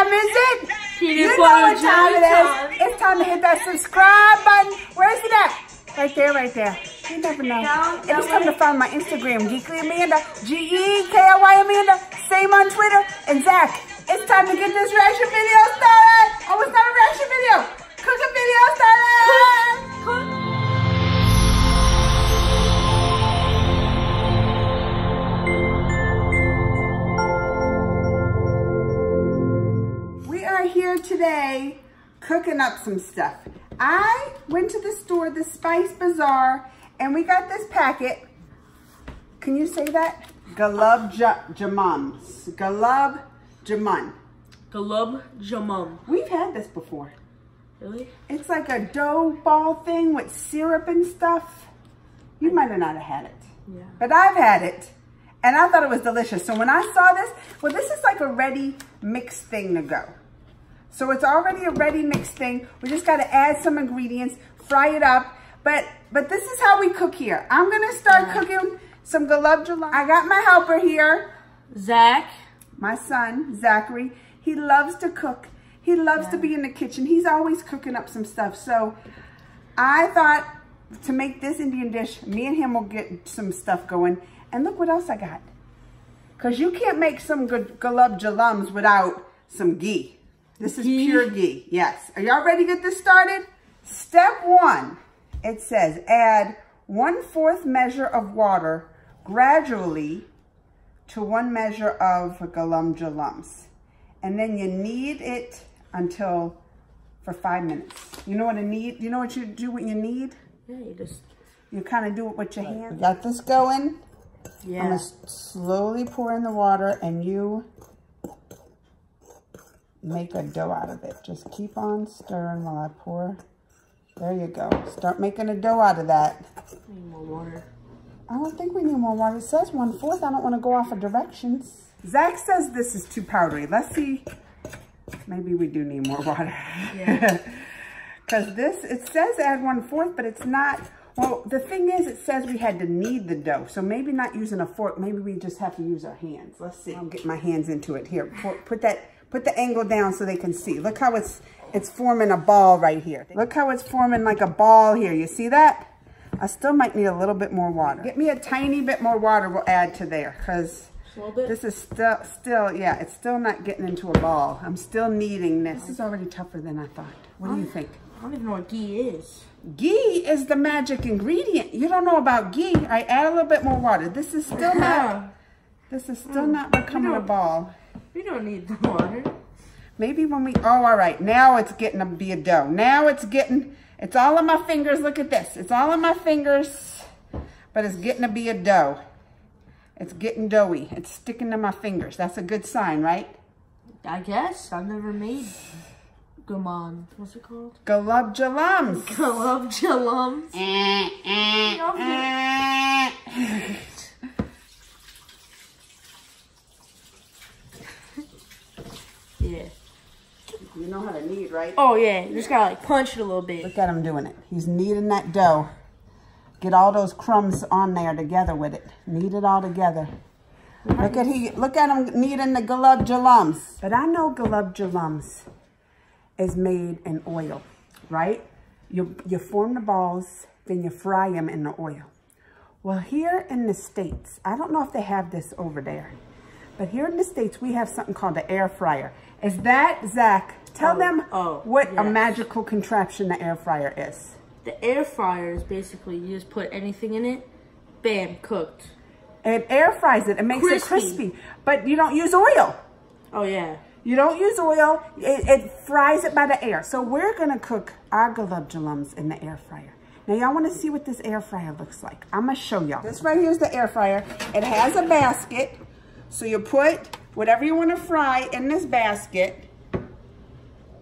time is it? You know what time it is. It's time to hit that subscribe button. Where is it at? Right there, right there. You never know. And it's time to find my Instagram, Geekly Amanda, G-E-K-L-Y Amanda, same on Twitter. And Zach, it's time to get this reaction video started. Oh, it's cooking up some stuff. I went to the store, the Spice Bazaar, and we got this packet. Can you say that? Galub ja- Jamums. Galub Jamun. Galub jamum. We've had this before. Really? It's like a dough ball thing with syrup and stuff. You might have not have had it. Yeah. But I've had it. And I thought it was delicious. So when I saw this, well, this is like a ready mixed thing to go. So it's already a ready mixed thing. We just got to add some ingredients, fry it up. But but this is how we cook here. I'm going to start Yeah. cooking some galab jalam. I got my helper here, Zach. my son, Zachary. He loves to cook. He loves to be in the kitchen. He's always cooking up some stuff. So I thought to make this Indian dish, me and him will get some stuff going. And look what else I got. Because you can't make some good galab jalams without some ghee. This is Ghee? pure ghee. Yes. Are y'all ready to get this started? Step one, it says add one-fourth measure of water gradually to one measure of galam jalams. And then you knead it until for five minutes. You know what a knead, you know what you do when you knead? Yeah, you just. You kind of do it with your hands. Got this going. Yeah. I'm gonna slowly pour in the water and you make a dough out of it. Just keep on stirring while I pour. There you go. Start making a dough out of that. Need more water. I don't think we need more water. It says one fourth. I don't want to go off of directions. Zach says this is too powdery. Let's see. Maybe we do need more water. Yeah. Because this, it says add one fourth, but it's not. Well, the thing is, it says we had to knead the dough. So maybe not using a fork. Maybe we just have to use our hands. Let's see. I'll get my hands into it. Here, put that, put the angle down so they can see. Look how it's, it's forming a ball right here. Look how it's forming like a ball here. You see that? I still might need a little bit more water. Get me a tiny bit more water we'll add to there because Just a little bit. this is still, still, yeah, it's still not getting into a ball. I'm still kneading this. This is already tougher than I thought. What do you think? I don't even know what ghee is. Ghee is the magic ingredient. You don't know about ghee. I add a little bit more water. This is still not, this is still not mm. becoming a ball. We don't need the water. Maybe when we, oh, all right. Now it's getting to be a dough. Now it's getting, it's all on my fingers. Look at this. It's all on my fingers, but it's getting to be a dough. It's getting doughy. It's sticking to my fingers. That's a good sign, right? I guess. I've never made gaman. What's it called? Galub jalams. Galub jalums. Eh, eh, Yeah. You know how to knead, right? Oh yeah. You just gotta like punch it a little bit. Look at him doing it. He's kneading that dough. Get all those crumbs on there together with it. Knead it all together. Look at he. Look at him kneading the galub jalums. But I know galub jalums is made in oil, right? You you form the balls, then you fry them in the oil. Well, here in the states, I don't know if they have this over there, but here in the states we have something called the air fryer. Is that Zach? Tell Oh, them oh, what a magical contraption the air fryer is. The air fryer is basically you just put anything in it, bam, cooked. It air fries it. It makes it Crispy. crispy. But you don't use oil. Oh yeah. You don't use oil. It, it fries it by the air. So we're going to cook our galab jalums in the air fryer. Now, y'all want to see what this air fryer looks like. I'm going to show y'all. This right here is the air fryer. It has a basket. So you put whatever you want to fry in this basket.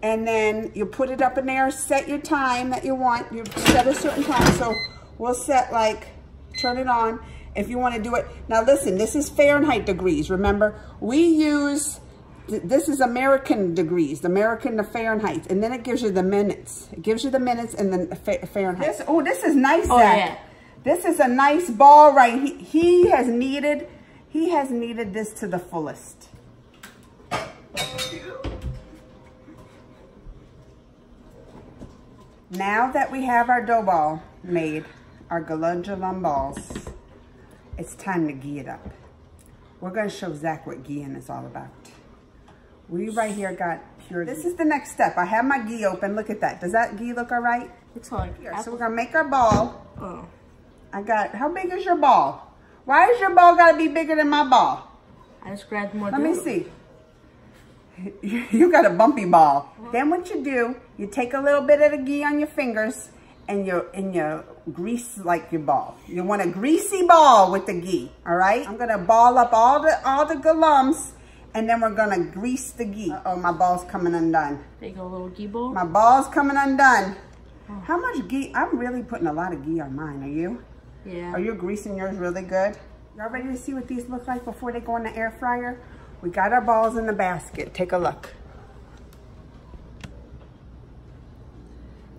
And then you put it up in there, set your time that you want. You set a certain time. So we'll set like, turn it on if you want to do it. Now listen, this is Fahrenheit degrees. Remember, we use, this is American degrees, American to Fahrenheit. And then it gives you the minutes. It gives you the minutes and then Fahrenheit. This, oh, this is nice, Oh, Zach. yeah. This is a nice ball right he, he has kneaded, he has needed this to the fullest. Now that we have our dough ball made, our galunjalam balls, it's time to ghee it up. We're gonna show Zach what gheeing is all about. We right here got pure This ghee. is the next step. I have my ghee open. Look at that. Does that ghee look all right? It's hard. Here, so we're gonna make our ball. Oh. I got, how big is your ball? Why is your ball gotta be bigger than my ball? I just grabbed more. Let me see. You got a bumpy ball. Then what you do, you take a little bit of the ghee on your fingers and you and you grease like your ball. You want a greasy ball with the ghee, all right? I'm gonna ball up all the all the galums and then we're gonna grease the ghee. Uh oh, my ball's coming undone. Take a little ghee ball. My ball's coming undone. How much ghee? I'm really putting a lot of ghee on mine, are you? Yeah. Are you greasing yours really good? Y'all ready to see what these look like before they go in the air fryer? We got our balls in the basket. Take a look.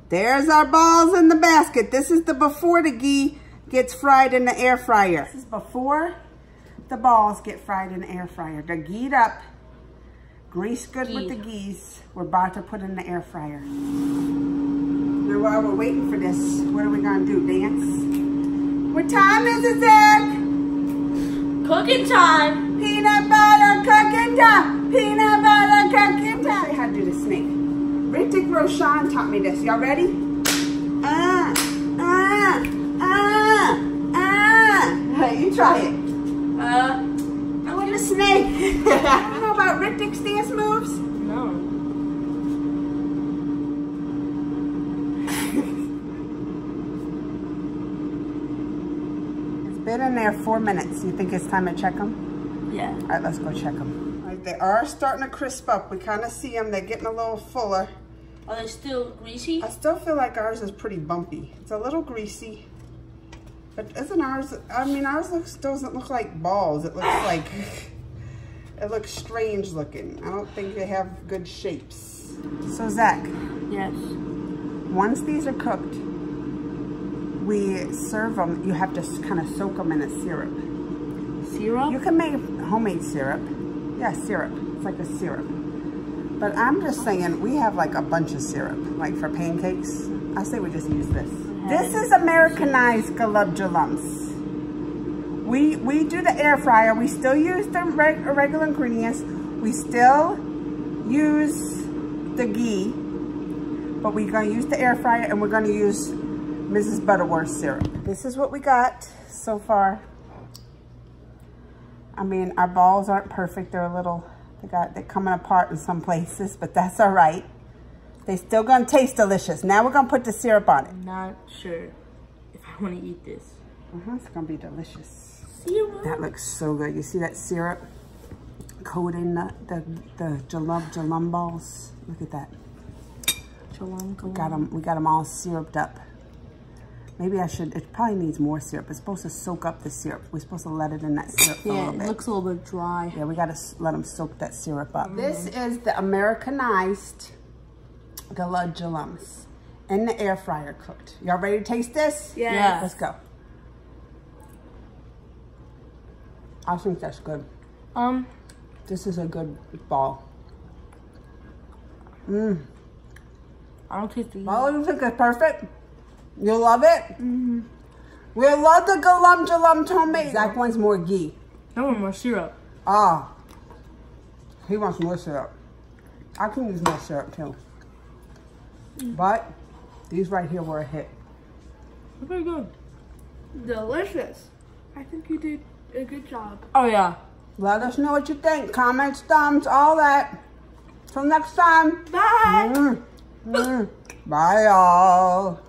There's our balls in the basket. This is the before the ghee gets fried in the air fryer. This is before the balls get fried in the air fryer. They're ghee up, grease good with the geese. We're about to put in the air fryer. Now while we're waiting for this, what are we gonna do, dance? What time is it, Zach? Cooking time. Peanut butter cooking time. Peanut butter cooking time. Say how to do the snake. Hrithik Roshan taught me this. Y'all ready? Ah, ah, ah, ah. Hey, you try it. Uh, I want a snake. I don't know about Hrithik's dance moves. no. It's been in there four minutes. You think it's time to check them? Yeah. All right, let's go check them. All right, they are starting to crisp up. We kind of see them. They're getting a little fuller. Are they still greasy? I still feel like ours is pretty bumpy. It's a little greasy. But isn't ours, I mean, ours looks doesn't look like balls. It looks like, it looks strange looking. I don't think they have good shapes. So Zach, Yes. once these are cooked, we serve them, you have to kind of soak them in a syrup. Syrup? You can make homemade syrup. Yeah, syrup. It's like a syrup. But I'm just saying, we have like a bunch of syrup, like for pancakes. I say we just use this. This is Americanized gulab jalums. We, we do the air fryer. We still use the reg regular ingredients. We still use the ghee, but we're gonna use the air fryer and we're gonna use Mrs. Butterworth syrup. This is what we got so far. I mean, our balls aren't perfect. They're a little, they got, they're coming apart in some places, but that's all right. They still gonna taste delicious. Now we're gonna put the syrup on it. I'm not sure if I want to eat this. Uh-huh, it's gonna be delicious. Syrup? That looks so good. You see that syrup coating the, the, the jalub jalum balls? Look at that. Chalam, We got them, we got them all syruped up. Maybe I should, it probably needs more syrup. It's supposed to soak up the syrup. We're supposed to let it in that syrup for a Yeah, little it bit. looks a little bit dry. Yeah, we gotta let them soak that syrup up. This is the Americanized gulab jalums in the air fryer cooked. Y'all ready to taste this? Yes. Yes. Let's go. I think that's good. Um, This is a good ball. Mmm. I don't taste the Oh, you think it's perfect? You love it? Mm-hmm. We love the gulab jalam homemade. Zach wants more ghee. I want more syrup. Ah. He wants more syrup. I can use more syrup too. But these right here were a hit. They're very good. Delicious. I think you did a good job. Oh yeah. Let us know what you think. Comments, thumbs, all that. Till next time. Bye. Mm. Mm. Bye, y'all.